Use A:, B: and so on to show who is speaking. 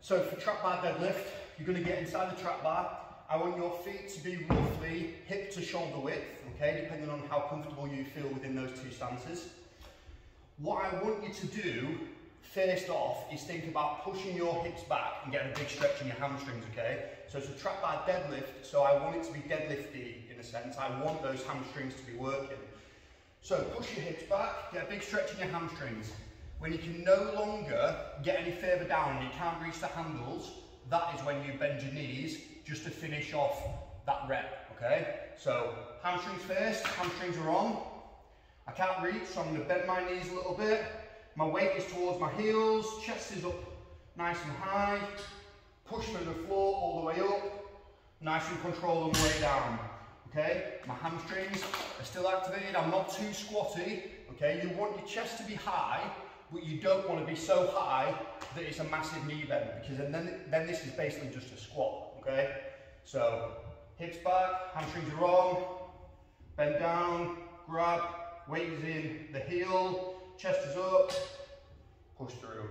A: So for trap bar deadlift, you're gonna get inside the trap bar. I want your feet to be roughly hip to shoulder width, okay, depending on how comfortable you feel within those two stances. What I want you to do, first off, is think about pushing your hips back and getting a big stretch in your hamstrings, okay? So it's a trap bar deadlift, so I want it to be deadlifty in a sense. I want those hamstrings to be working. So push your hips back, get a big stretch in your hamstrings. When you can no longer get any further down and you can't reach the handles, that is when you bend your knees just to finish off that rep, okay? So hamstrings first, hamstrings are on. I can't reach, so I'm gonna bend my knees a little bit. My weight is towards my heels, chest is up nice and high. Push through the floor all the way up, nice and controlled on the way down. Okay, my hamstrings are still activated, I'm not too squatty. Okay, you want your chest to be high, but you don't want to be so high that it's a massive knee bend because then, then this is basically just a squat, okay? So hips back, hamstrings are on, bend down, grab, weight is in the heel, chest is up, push through.